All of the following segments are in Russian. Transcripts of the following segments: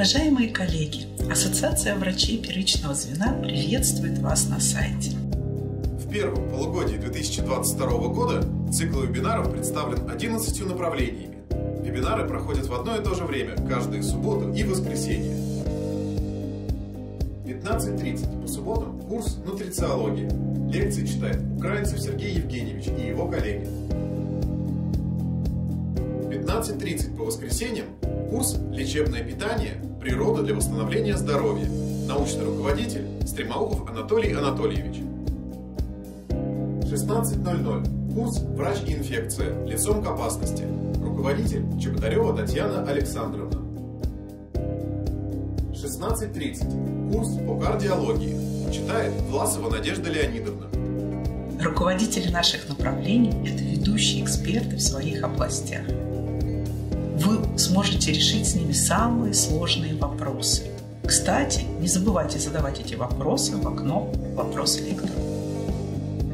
Уважаемые коллеги, Ассоциация врачей первичного звена приветствует вас на сайте. В первом полугодии 2022 года цикл вебинаров представлен 11 направлениями. Вебинары проходят в одно и то же время, каждую субботу и воскресенье. 15.30 по субботам курс нутрициологии. Лекции читает украинцев Сергей Евгеньевич и его коллеги. 15.30 по воскресеньям курс «Лечебное питание. Природа для восстановления здоровья». Научный руководитель Стремаухов Анатолий Анатольевич. 16.00. Курс «Врач и инфекция. Лицом к опасности». Руководитель Чеботарева Татьяна Александровна. 16.30. Курс по кардиологии. Читает Власова Надежда Леонидовна. Руководители наших направлений – это ведущие эксперты в своих областях. Сможете решить с ними самые сложные вопросы. Кстати, не забывайте задавать эти вопросы в окно «Вопросы лектору».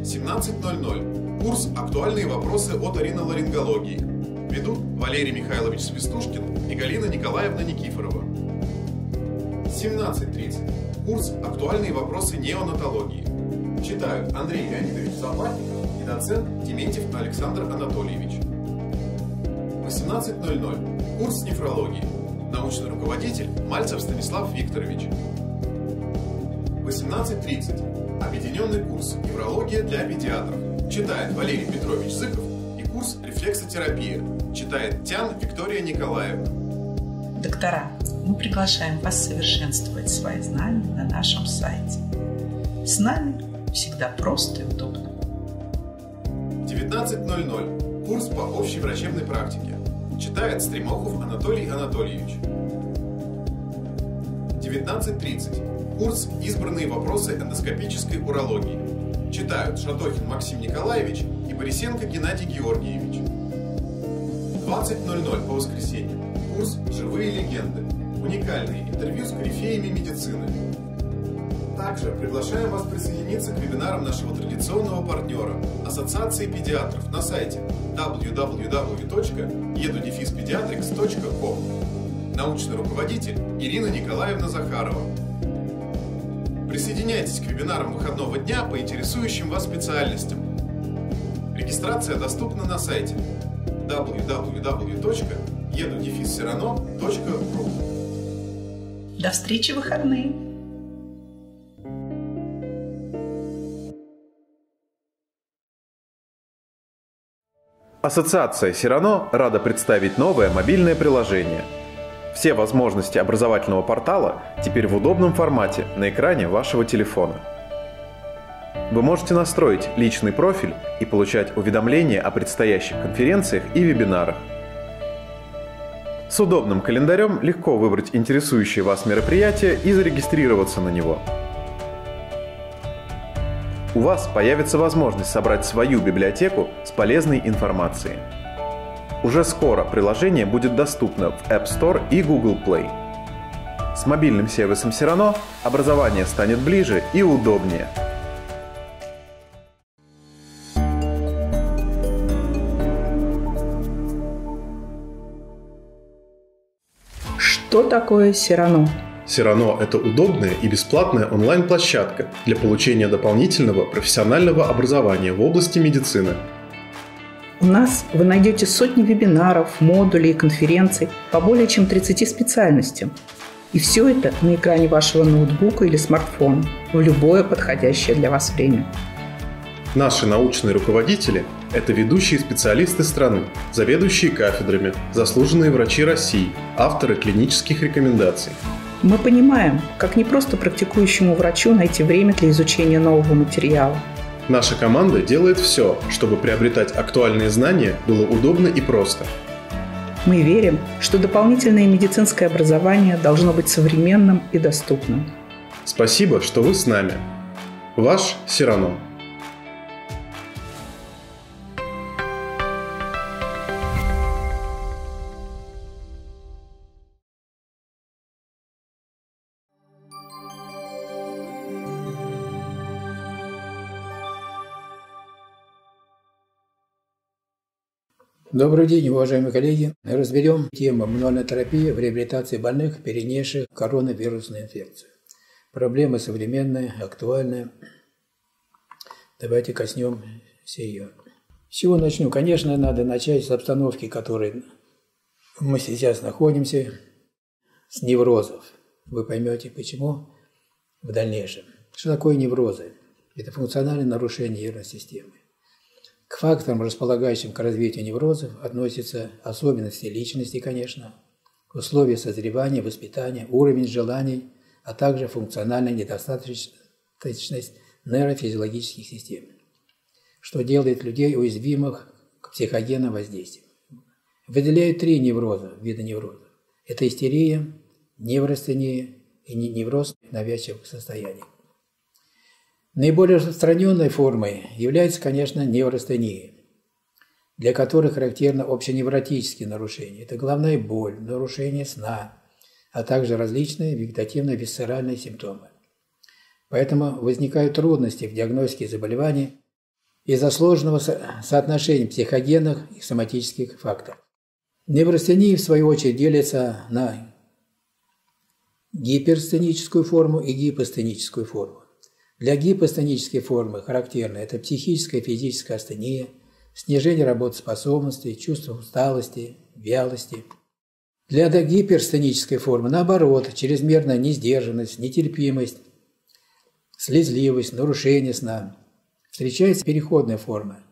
17.00. Курс «Актуальные вопросы от ориноларингологии». Ведут Валерий Михайлович Свистушкин и Галина Николаевна Никифорова. 17.30. Курс «Актуальные вопросы неонатологии». Читают Андрей Леонидович Заплатников и доцент Дементьев Александр Анатольевич. 18.00. Курс нефрологии. Научный руководитель Мальцев Станислав Викторович. 18.30. Объединенный курс «Неврология для педиатров». Читает Валерий Петрович Зыков и курс «Рефлексотерапия». Читает Тян Виктория Николаевна. Доктора, мы приглашаем вас совершенствовать свои знания на нашем сайте. С нами всегда просто и удобно. 19.00. Курс по общей врачебной практике. Читает Стремохов Анатолий Анатольевич. 19.30. Курс «Избранные вопросы эндоскопической урологии». Читают Шатохин Максим Николаевич и Борисенко Геннадий Георгиевич. 20.00 по воскресеньям. Курс «Живые легенды». Уникальные интервью с корифеями медицины. Также приглашаем вас присоединиться к вебинарам нашего традиционного партнера Ассоциации педиатров на сайте www.edudefиспediatrics.com Научный руководитель Ирина Николаевна Захарова. Присоединяйтесь к вебинарам выходного дня по интересующим вас специальностям. Регистрация доступна на сайте www.edudefисserano.ru До встречи выходные! Ассоциация Сирано рада представить новое мобильное приложение. Все возможности образовательного портала теперь в удобном формате на экране вашего телефона. Вы можете настроить личный профиль и получать уведомления о предстоящих конференциях и вебинарах. С удобным календарем легко выбрать интересующее вас мероприятие и зарегистрироваться на него – у вас появится возможность собрать свою библиотеку с полезной информацией. Уже скоро приложение будет доступно в App Store и Google Play. С мобильным сервисом Сирано образование станет ближе и удобнее. Что такое Сирано? Сирано – это удобная и бесплатная онлайн-площадка для получения дополнительного профессионального образования в области медицины. У нас вы найдете сотни вебинаров, модулей и конференций по более чем 30 специальностям. И все это на экране вашего ноутбука или смартфона в любое подходящее для вас время. Наши научные руководители – это ведущие специалисты страны, заведующие кафедрами, заслуженные врачи России, авторы клинических рекомендаций – мы понимаем, как не просто практикующему врачу найти время для изучения нового материала. Наша команда делает все, чтобы приобретать актуальные знания было удобно и просто. Мы верим, что дополнительное медицинское образование должно быть современным и доступным. Спасибо, что вы с нами. Ваш Сирано. Добрый день, уважаемые коллеги. Разберем тему иммунотерапии в реабилитации больных, перенесших коронавирусную инфекцию. Проблема современная, актуальная. Давайте коснем ее. С чего начну? Конечно, надо начать с обстановки, в которой мы сейчас находимся, с неврозов. Вы поймете, почему в дальнейшем. Что такое неврозы? Это функциональное нарушение нервной системы. К факторам, располагающим к развитию неврозов, относятся особенности личности, конечно, условия созревания, воспитания, уровень желаний, а также функциональная недостаточность нейрофизиологических систем, что делает людей уязвимых к психогенным воздействиям. Выделяют три невроза, вида неврозов. Это истерия, невростения и невроз навязчивых состояний. Наиболее распространенной формой является, конечно, невростения, для которых характерны общеневротические нарушения. Это головная боль, нарушение сна, а также различные вегетативно-висцеральные симптомы. Поэтому возникают трудности в диагностике заболеваний из-за сложного соотношения психогенных и соматических факторов. Невростения, в свою очередь, делятся на гиперстеническую форму и гипостеническую форму. Для гипостенической формы характерно это психическая и физическая астения, снижение работоспособности, чувство усталости, вялости. Для гиперстенической формы, наоборот, чрезмерная несдержанность, нетерпимость, слезливость, нарушение сна. Встречается переходная форма,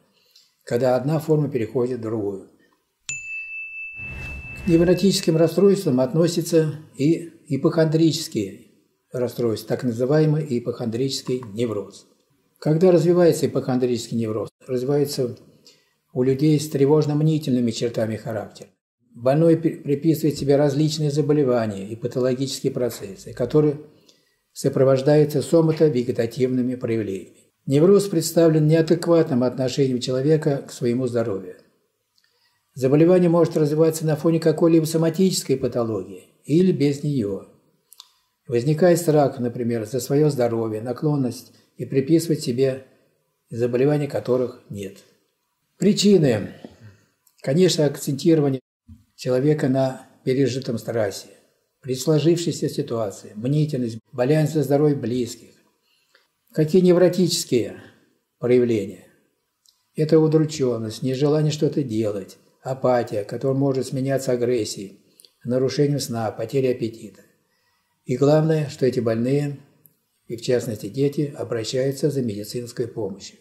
когда одна форма переходит в другую. К невротическим расстройствам относятся и ипохондрические расстройств, так называемый ипохондрический невроз. Когда развивается ипохондрический невроз? Развивается у людей с тревожно-мнительными чертами характера. Больной приписывает себе различные заболевания и патологические процессы, которые сопровождаются сомато-вегетативными проявлениями. Невроз представлен неадекватным отношением человека к своему здоровью. Заболевание может развиваться на фоне какой-либо соматической патологии или без нее – Возникает страх, например, за свое здоровье, наклонность и приписывать себе заболевания, которых нет. Причины. Конечно, акцентирование человека на пережитом стрессе, при сложившейся ситуации, мнительность, болязнь за здоровье близких. Какие невротические проявления? Это удрученность, нежелание что-то делать, апатия, которая может сменяться агрессией, нарушением сна, потеря аппетита. И главное, что эти больные, и в частности дети, обращаются за медицинской помощью.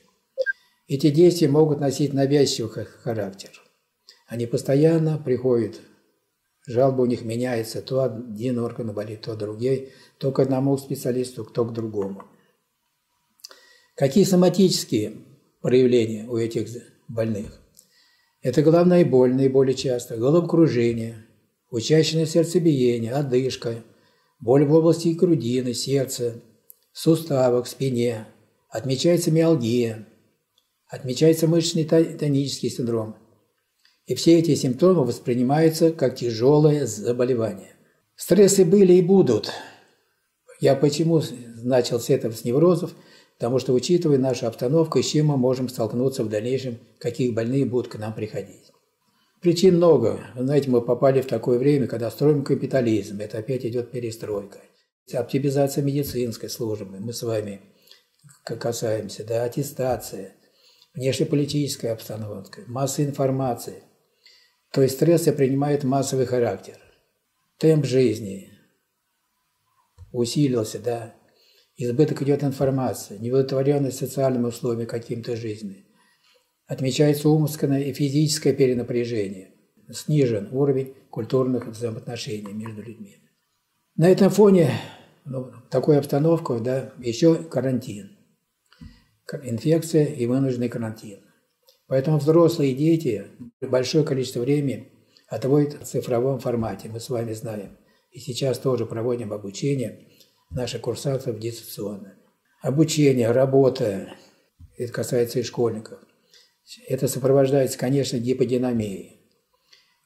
Эти действия могут носить навязчивый характер. Они постоянно приходят, жалоба у них меняется, то один орган болит, то другой, то к одному специалисту, то к другому. Какие соматические проявления у этих больных? Это головная боль наиболее часто, головокружение, учащенное сердцебиение, одышка – боль в области грудины, сердца, суставах, спине, отмечается миалгия, отмечается мышечный тонический синдром. И все эти симптомы воспринимаются как тяжелое заболевание. Стрессы были и будут. Я почему начал с этого с неврозов? Потому что, учитывая нашу обстановку, с чем мы можем столкнуться в дальнейшем, какие больные будут к нам приходить. Причин много. Знаете, мы попали в такое время, когда строим капитализм. Это опять идет перестройка. Оптимизация медицинской службы. Мы с вами касаемся. Да, аттестация. Внешнеполитическая обстановка. Масса информации. То есть стрессы принимают массовый характер. Темп жизни усилился, да. Избыток идет информации, неудовлетворенность социальными условиями каким-то жизни. Отмечается умственное и физическое перенапряжение. Снижен уровень культурных взаимоотношений между людьми. На этом фоне, ну, такой обстановку, да, еще карантин. Инфекция и вынужденный карантин. Поэтому взрослые дети большое количество времени отводят в цифровом формате, мы с вами знаем. И сейчас тоже проводим обучение наших курсантов дистанционно. Обучение, работа, это касается и школьников – это сопровождается, конечно, гиподинамией.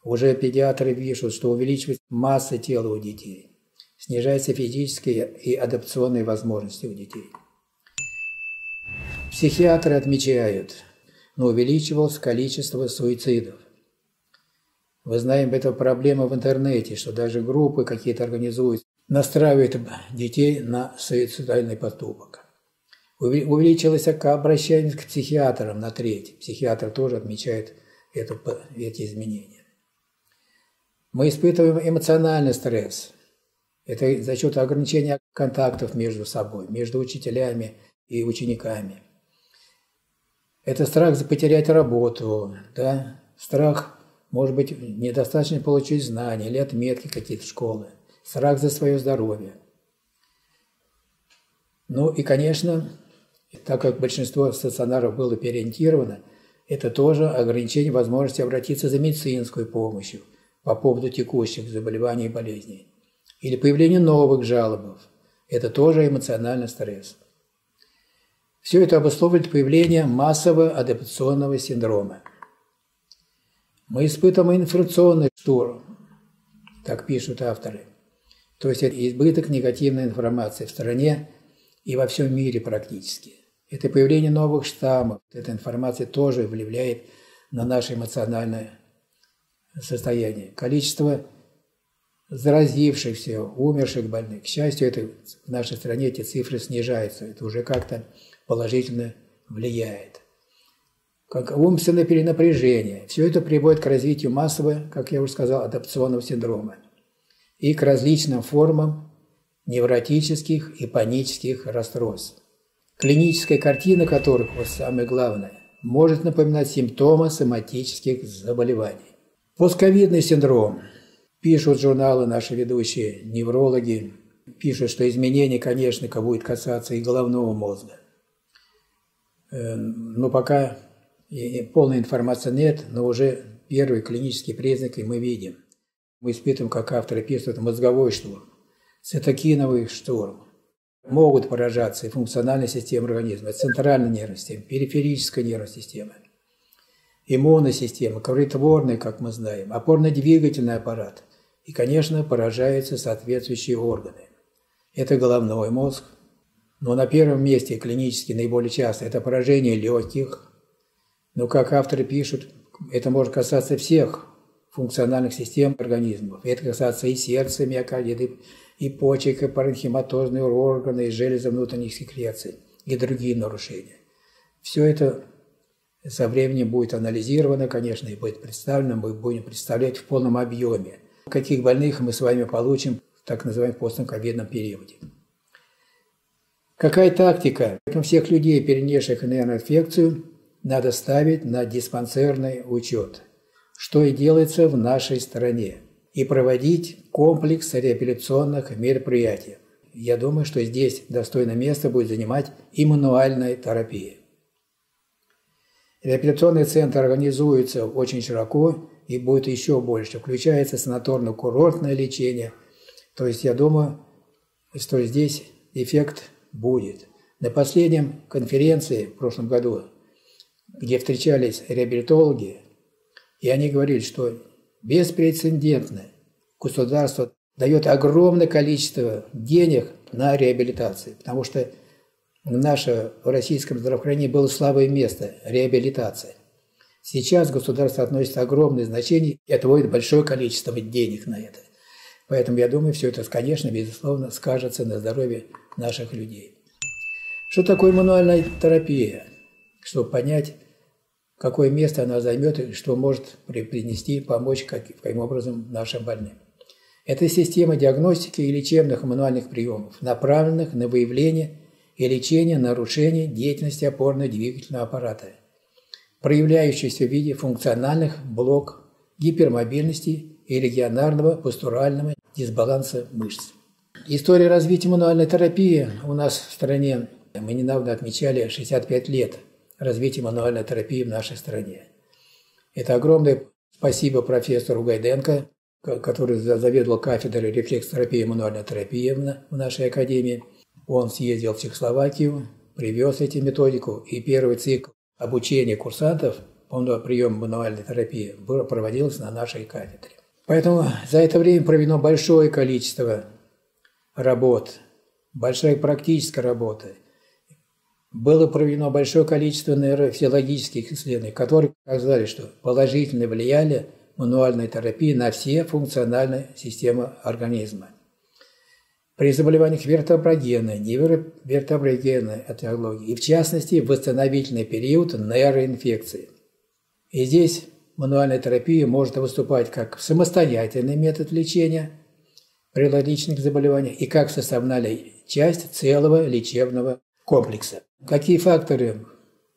Уже педиатры пишут, что увеличивается масса тела у детей, снижаются физические и адапционные возможности у детей. Психиатры отмечают, но увеличивалось количество суицидов. Вы знаем, это проблема в интернете, что даже группы какие-то организуют, настраивают детей на суицидальный поступок. Увеличилось обращение к психиатрам на треть. Психиатр тоже отмечает это, эти изменения. Мы испытываем эмоциональный стресс. Это за счет ограничения контактов между собой, между учителями и учениками. Это страх потерять работу, да? страх, может быть, недостаточно получить знания или отметки какие-то школы, страх за свое здоровье. Ну и, конечно, так как большинство стационаров было переориентировано, это тоже ограничение возможности обратиться за медицинской помощью по поводу текущих заболеваний и болезней. Или появление новых жалоб. Это тоже эмоциональный стресс. Все это обусловливает появление массового адаптационного синдрома. Мы испытываем информационный штурм, так пишут авторы. То есть это избыток негативной информации в стране и во всем мире практически. Это появление новых штаммов, эта информация тоже влияет на наше эмоциональное состояние. Количество заразившихся, умерших больных. К счастью, это в нашей стране эти цифры снижаются. Это уже как-то положительно влияет. Как умственное перенапряжение. Все это приводит к развитию массового, как я уже сказал, адаптационного синдрома и к различным формам невротических и панических расстройств, клиническая картина которых, вот самое главное, может напоминать симптомы соматических заболеваний. Постковидный синдром. Пишут журналы наши ведущие неврологи, пишут, что изменение, конечно, будет касаться и головного мозга. Э, но пока полной информации нет, но уже первые клинические признаки мы видим. Мы испытываем, как авторы пишут, мозговой шторм, цитокиновый шторм. Могут поражаться и функциональная система организма, центральная нервная система, периферическая нервная система, иммунная система, кроветворная, как мы знаем, опорно-двигательный аппарат. И, конечно, поражаются соответствующие органы. Это головной мозг, но на первом месте клинически наиболее часто это поражение легких. Но, как авторы пишут, это может касаться всех функциональных систем организмов. Это касается и сердца, миокардита, и почек, и паренхематозные органы, и железы внутренних секреций, и другие нарушения. Все это со временем будет анализировано, конечно, и будет представлено, мы будем представлять в полном объеме, каких больных мы с вами получим в так называемом постковидном периоде. Какая тактика? Поэтому всех людей, перенесших нейроинфекцию, надо ставить на диспансерный учет, что и делается в нашей стране, и проводить комплекс реабилитационных мероприятий. Я думаю, что здесь достойное место будет занимать и мануальная терапия. Реабилитационный центр организуется очень широко и будет еще больше. Включается санаторно-курортное лечение. То есть я думаю, что здесь эффект будет. На последнем конференции в прошлом году, где встречались реабилитологи, и они говорили, что беспрецедентно государство дает огромное количество денег на реабилитацию, потому что наше в российском здравоохранении было слабое место – реабилитация. Сейчас государство относит огромное значение и отводит большое количество денег на это. Поэтому я думаю, все это, конечно, безусловно, скажется на здоровье наших людей. Что такое мануальная терапия? Чтобы понять, какое место она займет и что может принести, помочь каким образом нашим больным. Это система диагностики и лечебных мануальных приемов, направленных на выявление и лечение нарушений деятельности опорно-двигательного аппарата, проявляющихся в виде функциональных блок гипермобильности и регионарного постурального дисбаланса мышц. История развития мануальной терапии у нас в стране, мы недавно отмечали 65 лет развития мануальной терапии в нашей стране. Это огромное спасибо профессору Гайденко, который заведовал кафедрой рефлекс-терапии и мануальной терапии в нашей академии. Он съездил в Чехословакию, привез эти методику, и первый цикл обучения курсантов по приему мануальной терапии проводился на нашей кафедре. Поэтому за это время проведено большое количество работ, большая практическая работа. Было проведено большое количество нейрофизиологических исследований, которые показали, что положительно влияли мануальной терапии на все функциональные системы организма. При заболеваниях вертеброгенной, невертеброгенной этиологии и, в частности, восстановительный период нейроинфекции. И здесь мануальная терапия может выступать как самостоятельный метод лечения при различных заболеваниях и как составная часть целого лечебного комплекса. Какие факторы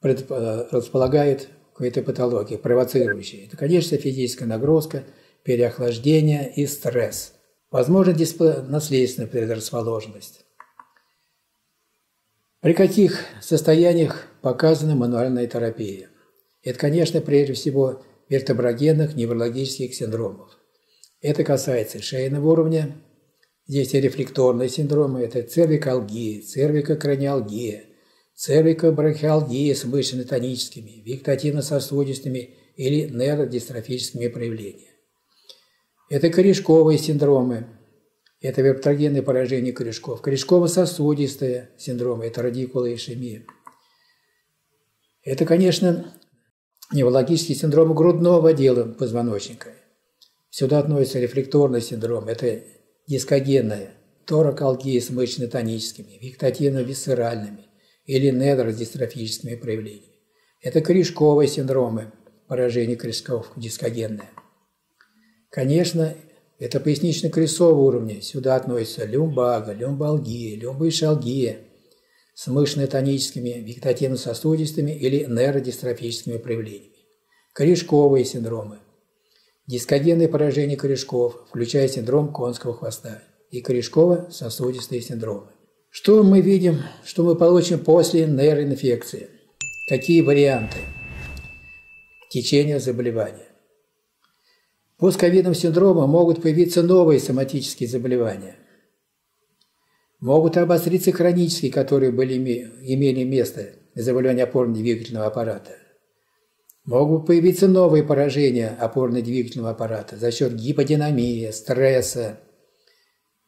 располагают к этой патологии, провоцирующие? Это, конечно, физическая нагрузка, переохлаждение и стресс. Возможно, наследственная предрасположенность. При каких состояниях показана мануальная терапия? Это, конечно, прежде всего вертеброгенных неврологических синдромов. Это касается шейного уровня, здесь и рефлекторные синдромы, это цервикалгия, цервикокраниалгия, цервикобрахиалгия с мышечно-тоническими, вегетативно-сосудистыми или нейродистрофическими проявлениями. Это корешковые синдромы, это вертогенное поражение корешков, корешково-сосудистые синдромы, это радикулы ишемия. Это, конечно, неврологический синдром грудного отдела позвоночника. Сюда относится рефлекторный синдром, это дискогенная, торакалгия с мышечно-тоническими, вегетативно-висцеральными или недродистрофическими проявлениями. Это корешковые синдромы, поражение корешков дискогенное. Конечно, это пояснично-крестового уровня. Сюда относятся люмбага, люмбалгия, люмбоишалгия с мышечно-тоническими, вегетативно-сосудистыми или нейродистрофическими проявлениями. Корешковые синдромы. Дискогенное поражение корешков, включая синдром конского хвоста и корешково-сосудистые синдромы. Что мы видим, что мы получим после нейроинфекции? Какие варианты течения заболевания? По ковидным синдромам могут появиться новые соматические заболевания. Могут обостриться хронические, которые были, имели место заболевания опорно-двигательного аппарата. Могут появиться новые поражения опорно-двигательного аппарата за счет гиподинамии, стресса,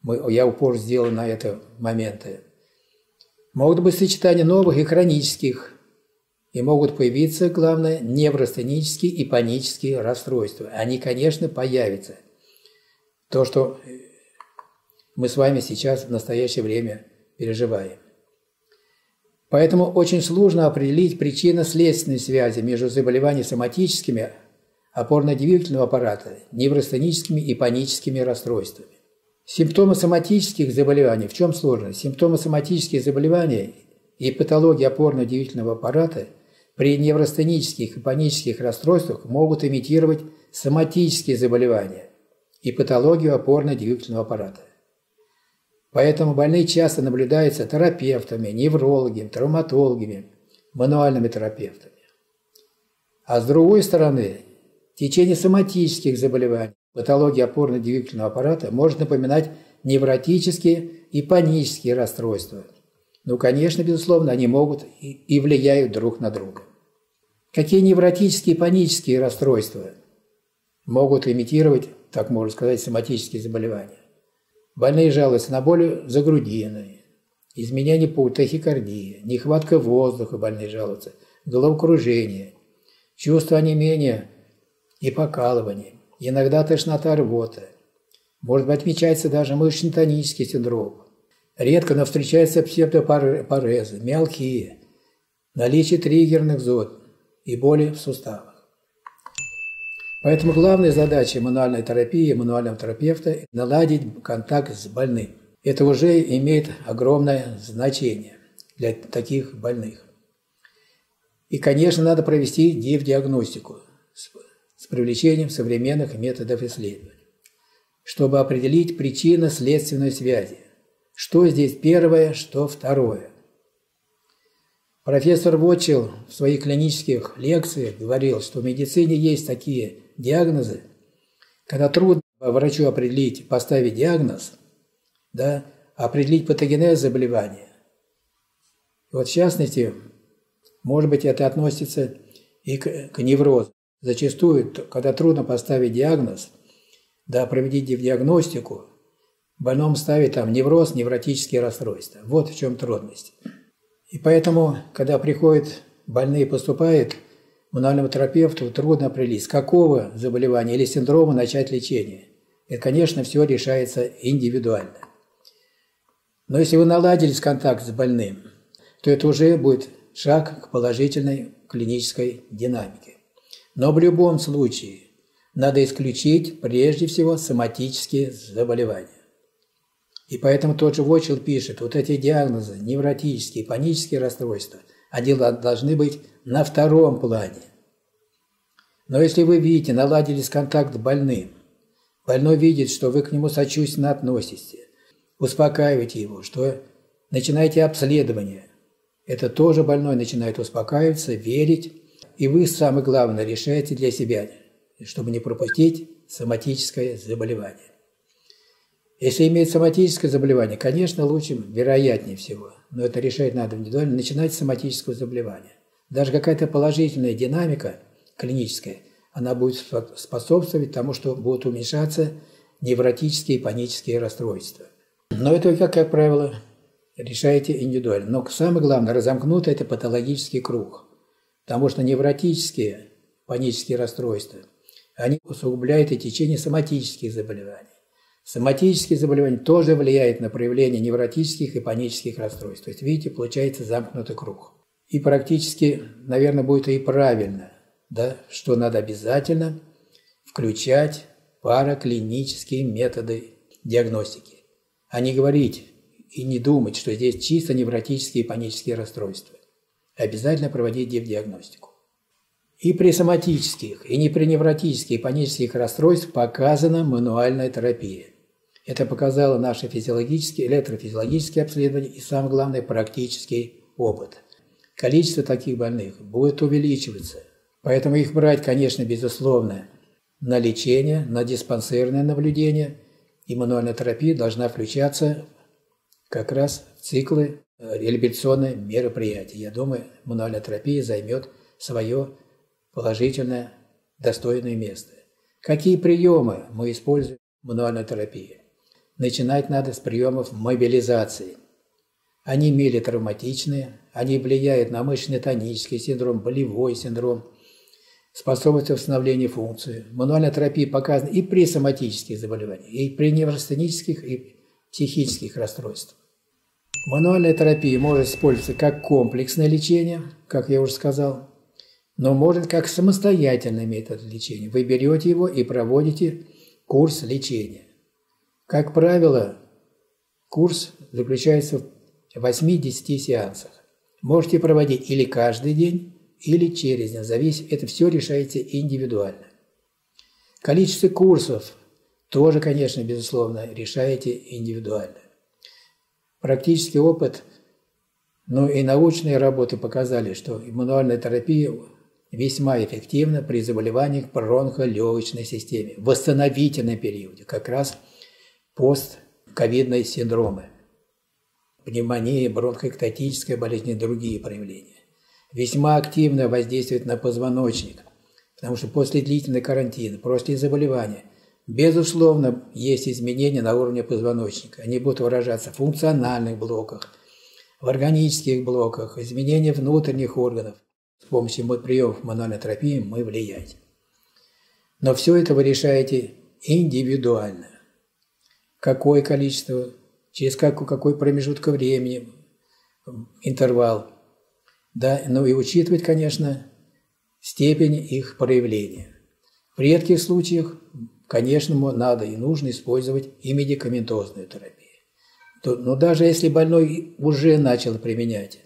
мы, я упор сделал на это моменты. Могут быть сочетания новых и хронических, и могут появиться, главное, неврастенические и панические расстройства. Они, конечно, появятся. То, что мы с вами сейчас в настоящее время переживаем. Поэтому очень сложно определить причинно-следственные связи между заболеваниями соматическими опорно-двигательного аппарата, неврастеническими и паническими расстройствами. Симптомы соматических заболеваний. В чем сложность? Симптомы соматических заболеваний и патологии опорно-двигательного аппарата при неврастенических и панических расстройствах могут имитировать соматические заболевания и патологию опорно-двигательного аппарата. Поэтому больные часто наблюдаются терапевтами, неврологами, травматологами, мануальными терапевтами. А с другой стороны, течение соматических заболеваний Патология опорно-двигательного аппарата может напоминать невротические и панические расстройства. Ну, конечно, безусловно, они могут и влияют друг на друга. Какие невротические и панические расстройства могут имитировать, так можно сказать, соматические заболевания? Больные жалуются на боли за грудиной, изменение по тахикардии, нехватка воздуха больные жалуются, головокружение, чувство онемения и покалывания, иногда тошнота рвота. Может быть, отмечается даже мышечно-тонический синдром. Редко, но встречаются псевдопарезы, мелкие, наличие триггерных зон и боли в суставах. Поэтому главная задача мануальной терапии, мануального терапевта – наладить контакт с больным. Это уже имеет огромное значение для таких больных. И, конечно, надо провести диагностику с привлечением современных методов исследования, чтобы определить причинно-следственную связи. Что здесь первое, что второе. Профессор Вотчел в своих клинических лекциях говорил, что в медицине есть такие диагнозы, когда трудно врачу определить, поставить диагноз, да, определить патогенез заболевания. Вот в частности, может быть, это относится и к, к неврозу. Зачастую, когда трудно поставить диагноз, да, проведить диагностику, больному ставить там невроз, невротические расстройства. Вот в чем трудность. И поэтому, когда приходят больные, поступают мануальному терапевту трудно определить, с какого заболевания или синдрома начать лечение. Это, конечно, все решается индивидуально. Но если вы наладили контакт с больным, то это уже будет шаг к положительной клинической динамике. Но в любом случае надо исключить прежде всего соматические заболевания. И поэтому тот же Вочел пишет, вот эти диагнозы, невротические, панические расстройства, они должны быть на втором плане. Но если вы видите, наладились контакт с больным, больной видит, что вы к нему сочувственно относитесь, успокаиваете его, что начинаете обследование, это тоже больной начинает успокаиваться, верить, и вы, самое главное, решаете для себя, чтобы не пропустить соматическое заболевание. Если имеет соматическое заболевание, конечно, лучше, вероятнее всего, но это решать надо индивидуально, начинать с соматического заболевания. Даже какая-то положительная динамика клиническая, она будет способствовать тому, что будут уменьшаться невротические и панические расстройства. Но это, как, как правило, решаете индивидуально. Но самое главное, разомкнуто это патологический круг. Потому что невротические панические расстройства, они усугубляют и течение соматических заболеваний. Соматические заболевания тоже влияют на проявление невротических и панических расстройств. То есть, видите, получается замкнутый круг. И практически, наверное, будет и правильно, да, что надо обязательно включать параклинические методы диагностики, а не говорить и не думать, что здесь чисто невротические и панические расстройства. Обязательно проводить диагностику. И при соматических, и не при невротических и панических расстройствах показана мануальная терапия. Это показало наши физиологические, электрофизиологические обследования и, самое главное, практический опыт. Количество таких больных будет увеличиваться. Поэтому их брать, конечно, безусловно, на лечение, на диспансерное наблюдение. И мануальная терапия должна включаться как раз в циклы реабилитационные мероприятия. Я думаю, мануальная терапия займет свое положительное, достойное место. Какие приемы мы используем в мануальной терапии? Начинать надо с приемов мобилизации. Они мелитравматичные, они влияют на мышечно-тонический синдром, болевой синдром, способствуют восстановлению функции. Мануальная терапия показана и при соматических заболеваниях, и при неврастенических и психических расстройствах. Мануальная терапия может использоваться как комплексное лечение, как я уже сказал, но может как самостоятельный метод лечения. Вы берете его и проводите курс лечения. Как правило, курс заключается в 8-10 сеансах. Можете проводить или каждый день, или через день. Зависит, это все решаете индивидуально. Количество курсов тоже, конечно, безусловно, решаете индивидуально. Практический опыт, но и научные работы показали, что мануальная терапия весьма эффективна при заболеваниях бронхолегочной системе в восстановительном периоде, как раз – постковидные синдромы, пневмония, бронхоэктатическая болезнь и другие проявления. Весьма активно воздействует на позвоночник, потому что после длительного карантина, после заболевания, безусловно, есть изменения на уровне позвоночника. Они будут выражаться в функциональных блоках, в органических блоках, изменения внутренних органов. С помощью приемов мануальной терапии мы влиять. Но все это вы решаете индивидуально какое количество, через какой, какой промежуток времени, интервал. Да, ну и учитывать, конечно, степень их проявления. В редких случаях, конечно, надо и нужно использовать и медикаментозную терапию. Но даже если больной уже начал применять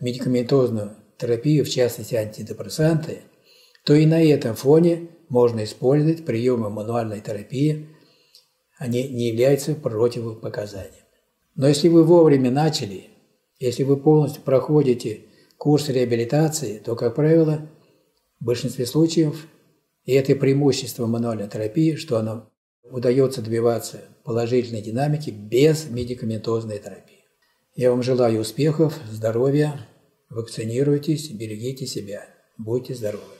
медикаментозную терапию, в частности антидепрессанты, то и на этом фоне можно использовать приемы мануальной терапии они не являются противопоказанием. Но если вы вовремя начали, если вы полностью проходите курс реабилитации, то, как правило, в большинстве случаев, и это преимущество мануальной терапии, что оно удается добиваться положительной динамики без медикаментозной терапии. Я вам желаю успехов, здоровья, вакцинируйтесь, берегите себя, будьте здоровы.